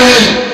Amen.